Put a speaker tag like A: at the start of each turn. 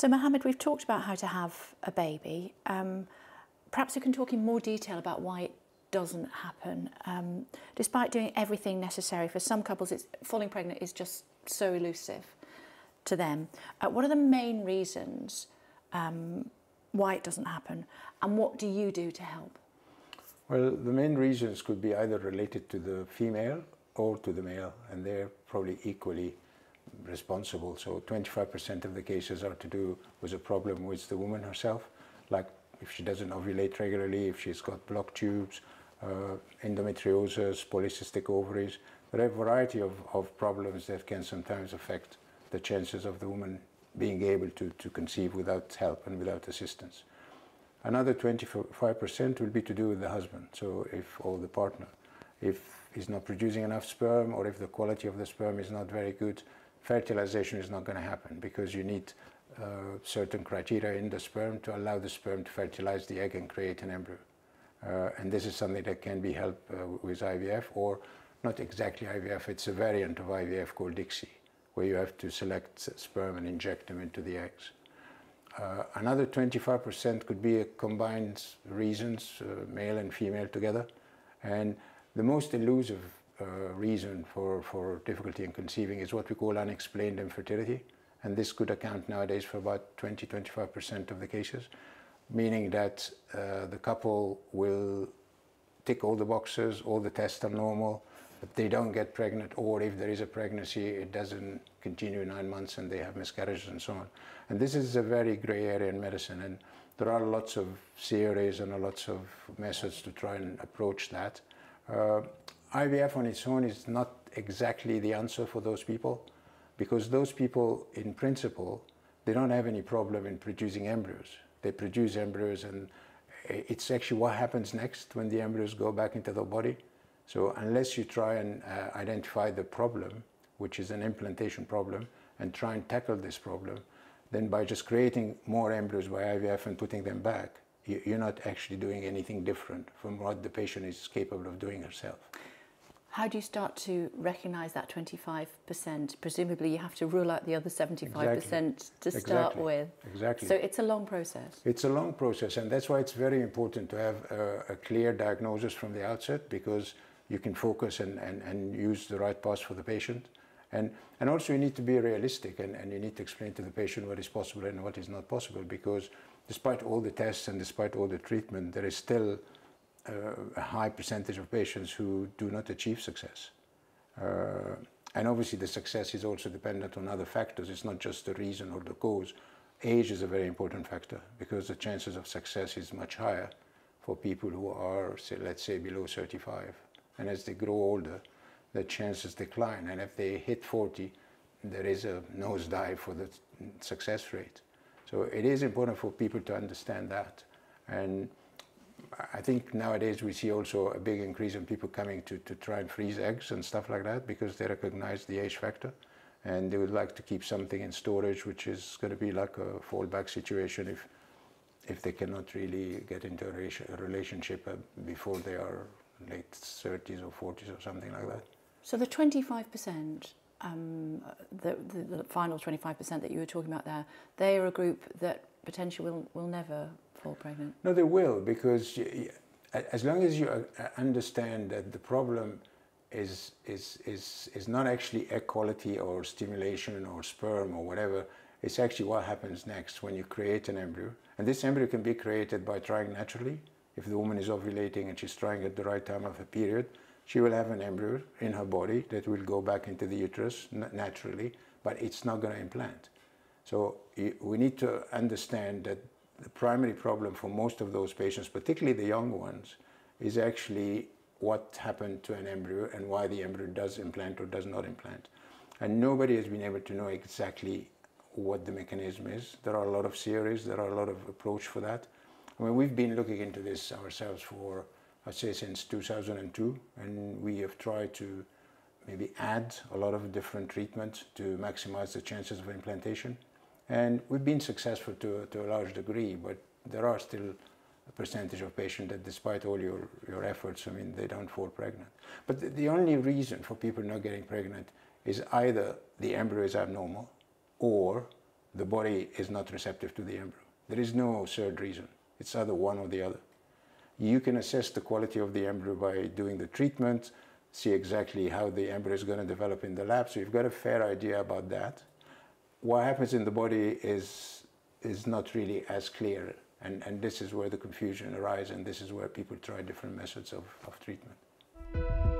A: So, Mohamed, we've talked about how to have a baby. Um, perhaps we can talk in more detail about why it doesn't happen. Um, despite doing everything necessary for some couples, it's, falling pregnant is just so elusive to them. Uh, what are the main reasons um, why it doesn't happen, and what do you do to help?
B: Well, the main reasons could be either related to the female or to the male, and they're probably equally responsible. So 25% of the cases are to do with a problem with the woman herself, like if she doesn't ovulate regularly, if she's got blocked tubes, uh, endometriosis, polycystic ovaries. There are a variety of, of problems that can sometimes affect the chances of the woman being able to, to conceive without help and without assistance. Another 25% will be to do with the husband, so if or the partner. If he's not producing enough sperm or if the quality of the sperm is not very good, fertilization is not going to happen because you need uh, certain criteria in the sperm to allow the sperm to fertilize the egg and create an embryo. Uh, and this is something that can be helped uh, with IVF or not exactly IVF, it's a variant of IVF called ICSI, where you have to select sperm and inject them into the eggs. Uh, another 25% could be a combined reasons, uh, male and female together. And the most elusive reason for, for difficulty in conceiving is what we call unexplained infertility. And this could account nowadays for about 20-25% of the cases, meaning that uh, the couple will tick all the boxes, all the tests are normal, but they don't get pregnant, or if there is a pregnancy, it doesn't continue nine months and they have miscarriages and so on. And this is a very gray area in medicine, and there are lots of theories and a lots of methods to try and approach that. Uh, IVF on its own is not exactly the answer for those people, because those people, in principle, they don't have any problem in producing embryos. They produce embryos, and it's actually what happens next when the embryos go back into the body so unless you try and uh, identify the problem, which is an implantation problem, and try and tackle this problem, then by just creating more embryos by IVF and putting them back, you're not actually doing anything different from what the patient is capable of doing herself.
A: How do you start to recognize that 25%? Presumably, you have to rule out the other 75% exactly. to start
B: exactly.
A: with.
B: Exactly.
A: So it's a long process.
B: It's a long process, and that's why it's very important to have a, a clear diagnosis from the outset because you can focus and, and, and use the right path for the patient. And, and also you need to be realistic and, and you need to explain to the patient what is possible and what is not possible because despite all the tests and despite all the treatment, there is still a high percentage of patients who do not achieve success. Uh, and obviously the success is also dependent on other factors. It's not just the reason or the cause. Age is a very important factor because the chances of success is much higher for people who are, say, let's say, below 35. And as they grow older, the chances decline. And if they hit 40, there is a nosedive for the success rate. So it is important for people to understand that. And I think nowadays we see also a big increase in people coming to, to try and freeze eggs and stuff like that because they recognize the age factor and they would like to keep something in storage which is going to be like a fallback situation if if they cannot really get into a relationship uh, before they are late 30s or 40s or something like that.
A: So the 25%, um, the, the, the, final 25% that you were talking about there, they are a group that potentially will, will never fall pregnant?
B: No, they will, because as long as you uh, understand that the problem is, is, is, is not actually egg quality or stimulation or sperm or whatever, it's actually what happens next when you create an embryo. And this embryo can be created by trying naturally, if the woman is ovulating and she's trying at the right time of her period, she will have an embryo in her body that will go back into the uterus naturally, but it's not going to implant. So we need to understand that the primary problem for most of those patients, particularly the young ones, is actually what happened to an embryo and why the embryo does implant or does not implant. And nobody has been able to know exactly what the mechanism is. There are a lot of theories, there are a lot of approach for that. I mean, we've been looking into this ourselves for, I'd say, since 2002, and we have tried to maybe add a lot of different treatments to maximize the chances of implantation. And we've been successful to, to a large degree, but there are still a percentage of patients that despite all your, your efforts, I mean, they don't fall pregnant. But the, the only reason for people not getting pregnant is either the embryo is abnormal or the body is not receptive to the embryo. There is no third reason. It's either one or the other. You can assess the quality of the embryo by doing the treatment, see exactly how the embryo is going to develop in the lab. So you've got a fair idea about that. What happens in the body is, is not really as clear. And, and this is where the confusion arises, and this is where people try different methods of, of treatment.